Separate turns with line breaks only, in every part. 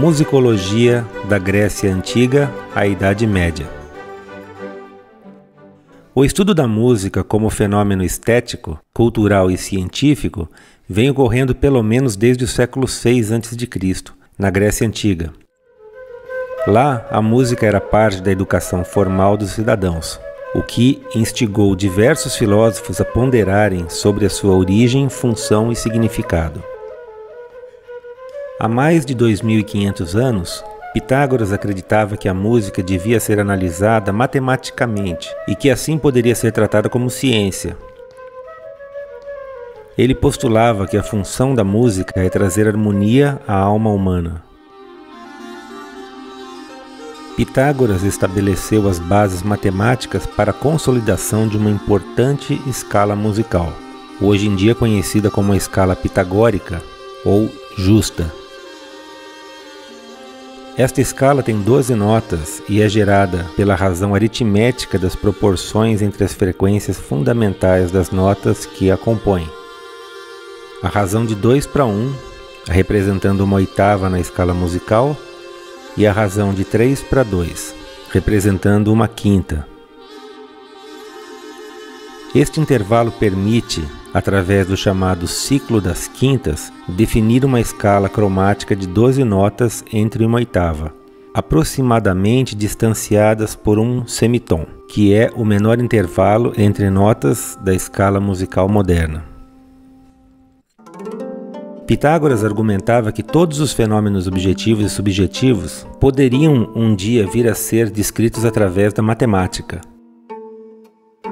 Musicologia da Grécia Antiga à Idade Média. O estudo da música como fenômeno estético, cultural e científico vem ocorrendo pelo menos desde o século VI a.C., na Grécia Antiga. Lá, a música era parte da educação formal dos cidadãos, o que instigou diversos filósofos a ponderarem sobre a sua origem, função e significado. Há mais de 2.500 anos, Pitágoras acreditava que a música devia ser analisada matematicamente e que assim poderia ser tratada como ciência. Ele postulava que a função da música é trazer harmonia à alma humana. Pitágoras estabeleceu as bases matemáticas para a consolidação de uma importante escala musical, hoje em dia conhecida como a escala pitagórica ou justa. Esta escala tem 12 notas e é gerada pela razão aritmética das proporções entre as frequências fundamentais das notas que a compõem. A razão de 2 para 1, representando uma oitava na escala musical, e a razão de 3 para 2, representando uma quinta. Este intervalo permite através do chamado ciclo das quintas, definir uma escala cromática de 12 notas entre uma oitava, aproximadamente distanciadas por um semitom, que é o menor intervalo entre notas da escala musical moderna. Pitágoras argumentava que todos os fenômenos objetivos e subjetivos poderiam um dia vir a ser descritos através da matemática,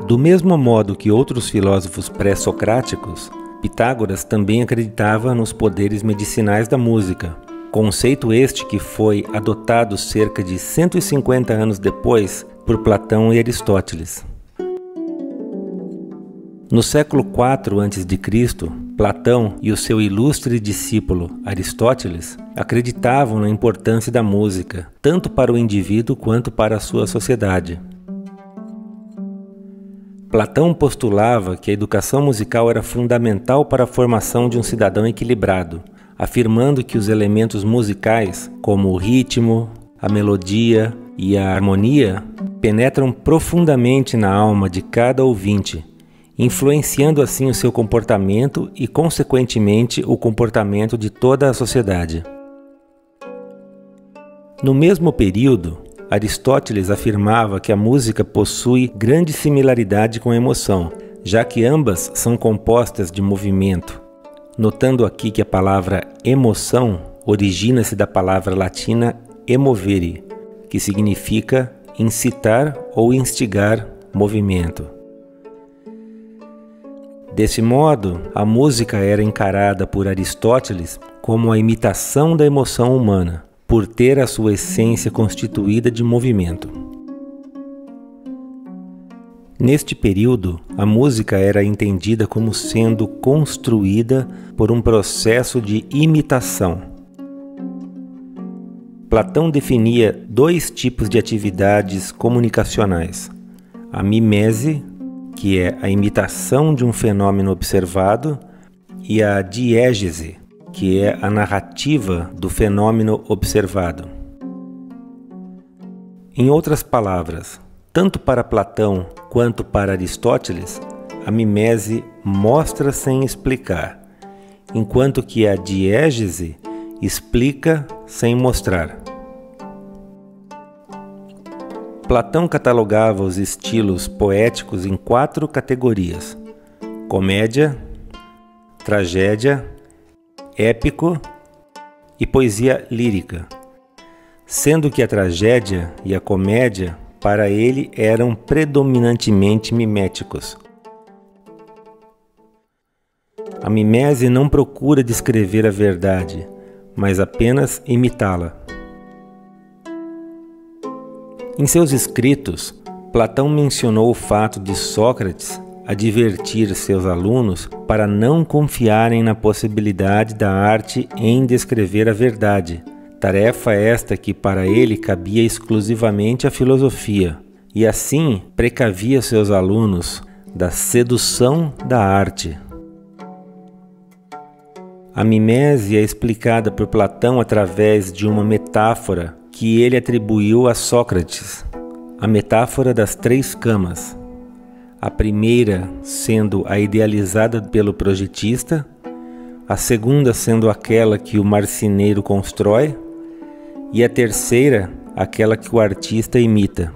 do mesmo modo que outros filósofos pré-socráticos, Pitágoras também acreditava nos poderes medicinais da música, conceito este que foi adotado cerca de 150 anos depois por Platão e Aristóteles. No século IV a.C., Platão e o seu ilustre discípulo Aristóteles acreditavam na importância da música, tanto para o indivíduo quanto para a sua sociedade. Platão postulava que a educação musical era fundamental para a formação de um cidadão equilibrado, afirmando que os elementos musicais, como o ritmo, a melodia e a harmonia, penetram profundamente na alma de cada ouvinte, influenciando assim o seu comportamento e, consequentemente, o comportamento de toda a sociedade. No mesmo período, Aristóteles afirmava que a música possui grande similaridade com a emoção, já que ambas são compostas de movimento. Notando aqui que a palavra emoção origina-se da palavra latina emovere, que significa incitar ou instigar movimento. Desse modo, a música era encarada por Aristóteles como a imitação da emoção humana, por ter a sua essência constituída de movimento. Neste período, a música era entendida como sendo construída por um processo de imitação. Platão definia dois tipos de atividades comunicacionais: a mimese, que é a imitação de um fenômeno observado, e a diégese, que é a narrativa do fenômeno observado. Em outras palavras, tanto para Platão quanto para Aristóteles, a mimese mostra sem explicar, enquanto que a diégese explica sem mostrar. Platão catalogava os estilos poéticos em quatro categorias: comédia, tragédia, épico e poesia lírica, sendo que a tragédia e a comédia para ele eram predominantemente miméticos. A mimese não procura descrever a verdade, mas apenas imitá-la. Em seus escritos, Platão mencionou o fato de Sócrates advertir seus alunos para não confiarem na possibilidade da arte em descrever a verdade, tarefa esta que para ele cabia exclusivamente a filosofia, e assim precavia seus alunos da sedução da arte. A mimese é explicada por Platão através de uma metáfora que ele atribuiu a Sócrates, a metáfora das três camas. A primeira sendo a idealizada pelo projetista, a segunda sendo aquela que o marceneiro constrói, e a terceira, aquela que o artista imita.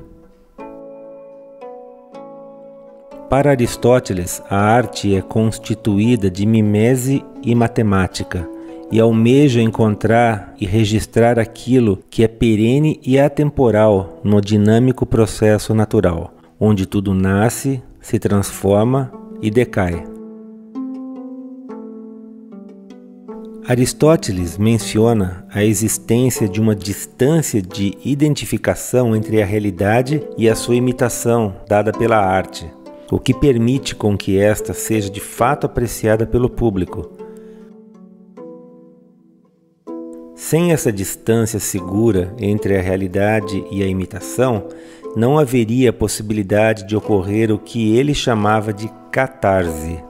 Para Aristóteles, a arte é constituída de mimese e matemática, e almeja encontrar e registrar aquilo que é perene e atemporal no dinâmico processo natural, onde tudo nasce, se transforma e decai. Aristóteles menciona a existência de uma distância de identificação entre a realidade e a sua imitação dada pela arte o que permite com que esta seja de fato apreciada pelo público. Sem essa distância segura entre a realidade e a imitação, não haveria possibilidade de ocorrer o que ele chamava de catarse,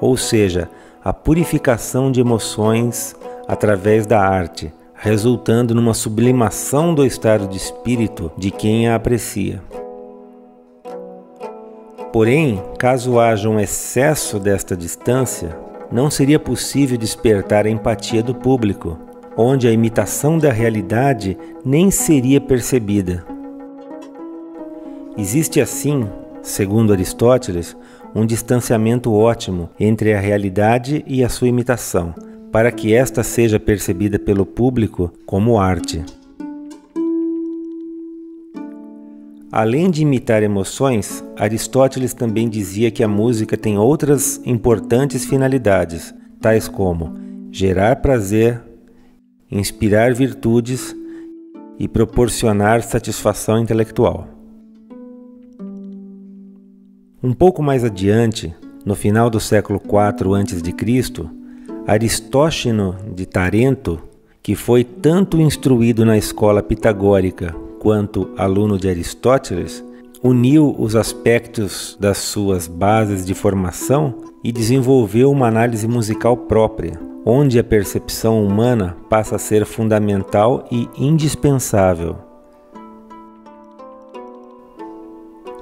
ou seja, a purificação de emoções através da arte, resultando numa sublimação do estado de espírito de quem a aprecia. Porém, caso haja um excesso desta distância, não seria possível despertar a empatia do público, onde a imitação da realidade nem seria percebida. Existe assim, segundo Aristóteles, um distanciamento ótimo entre a realidade e a sua imitação, para que esta seja percebida pelo público como arte. Além de imitar emoções, Aristóteles também dizia que a música tem outras importantes finalidades, tais como gerar prazer, inspirar virtudes e proporcionar satisfação intelectual. Um pouco mais adiante, no final do século IV a.C., Aristóxeno de Tarento, que foi tanto instruído na escola pitagórica quanto aluno de Aristóteles, uniu os aspectos das suas bases de formação e desenvolveu uma análise musical própria, onde a percepção humana passa a ser fundamental e indispensável.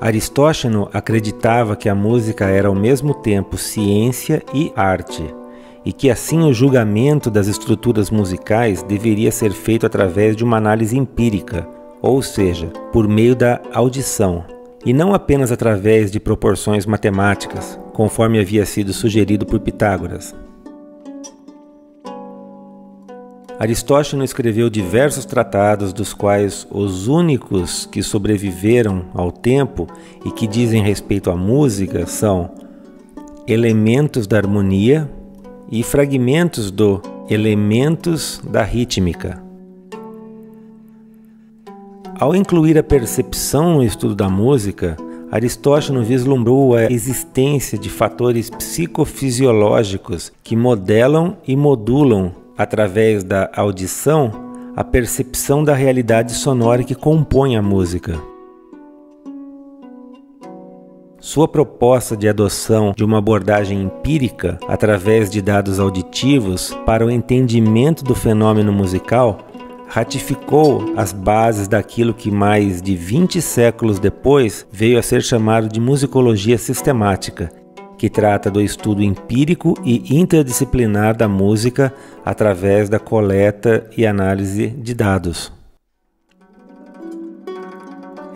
Aristóteles acreditava que a música era ao mesmo tempo ciência e arte, e que assim o julgamento das estruturas musicais deveria ser feito através de uma análise empírica, ou seja, por meio da audição, e não apenas através de proporções matemáticas, conforme havia sido sugerido por Pitágoras. Aristóteles escreveu diversos tratados, dos quais os únicos que sobreviveram ao tempo e que dizem respeito à música são Elementos da Harmonia e fragmentos do Elementos da Rítmica. Ao incluir a percepção no estudo da música, Aristóteles vislumbrou a existência de fatores psicofisiológicos que modelam e modulam, através da audição, a percepção da realidade sonora que compõe a música. Sua proposta de adoção de uma abordagem empírica através de dados auditivos para o entendimento do fenômeno musical ratificou as bases daquilo que mais de 20 séculos depois veio a ser chamado de musicologia sistemática, que trata do estudo empírico e interdisciplinar da música através da coleta e análise de dados.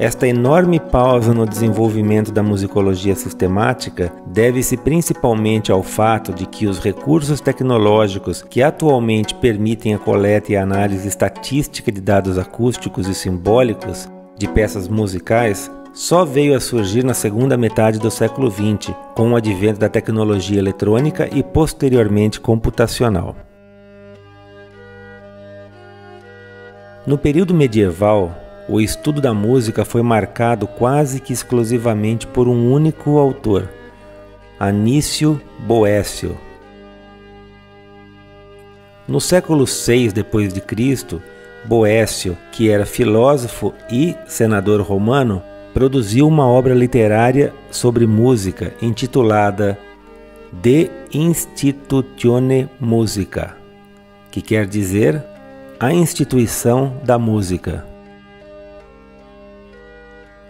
Esta enorme pausa no desenvolvimento da musicologia sistemática deve-se principalmente ao fato de que os recursos tecnológicos que atualmente permitem a coleta e análise estatística de dados acústicos e simbólicos de peças musicais só veio a surgir na segunda metade do século XX, com o advento da tecnologia eletrônica e posteriormente computacional. No período medieval, o estudo da música foi marcado quase que exclusivamente por um único autor, Anício Boécio. No século VI Cristo, Boécio, que era filósofo e senador romano, produziu uma obra literária sobre música intitulada De Institutione Musica, que quer dizer a instituição da música.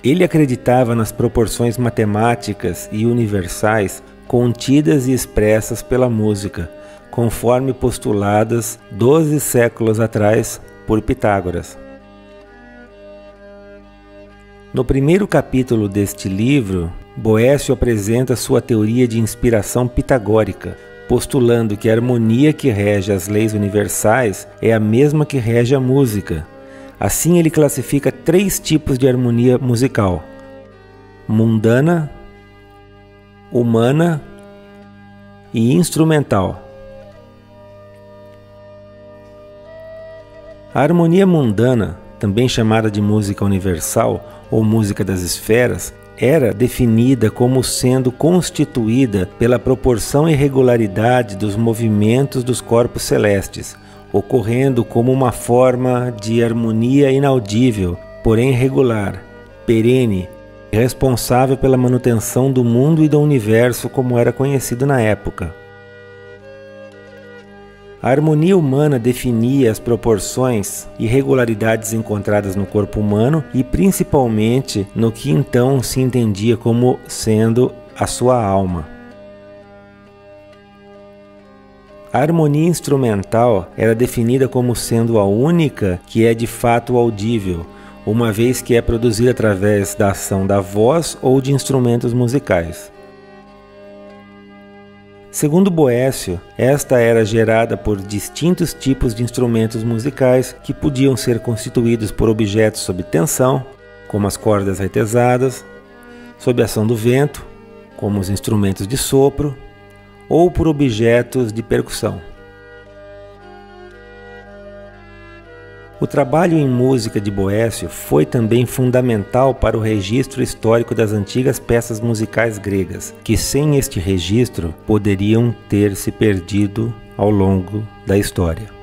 Ele acreditava nas proporções matemáticas e universais contidas e expressas pela música, conforme postuladas doze séculos atrás por Pitágoras. No primeiro capítulo deste livro, Boécio apresenta sua teoria de inspiração pitagórica, postulando que a harmonia que rege as leis universais é a mesma que rege a música. Assim, ele classifica três tipos de harmonia musical: mundana, humana e instrumental. A harmonia mundana, também chamada de música universal ou música das esferas, era definida como sendo constituída pela proporção e regularidade dos movimentos dos corpos celestes, ocorrendo como uma forma de harmonia inaudível, porém regular, perene, responsável pela manutenção do mundo e do universo como era conhecido na época. A harmonia humana definia as proporções e regularidades encontradas no corpo humano e principalmente no que então se entendia como sendo a sua alma. A harmonia instrumental era definida como sendo a única que é de fato audível, uma vez que é produzida através da ação da voz ou de instrumentos musicais. Segundo Boécio, esta era gerada por distintos tipos de instrumentos musicais que podiam ser constituídos por objetos sob tensão, como as cordas retesadas, sob ação do vento, como os instrumentos de sopro, ou por objetos de percussão. O trabalho em música de Boécio foi também fundamental para o registro histórico das antigas peças musicais gregas, que sem este registro poderiam ter se perdido ao longo da história.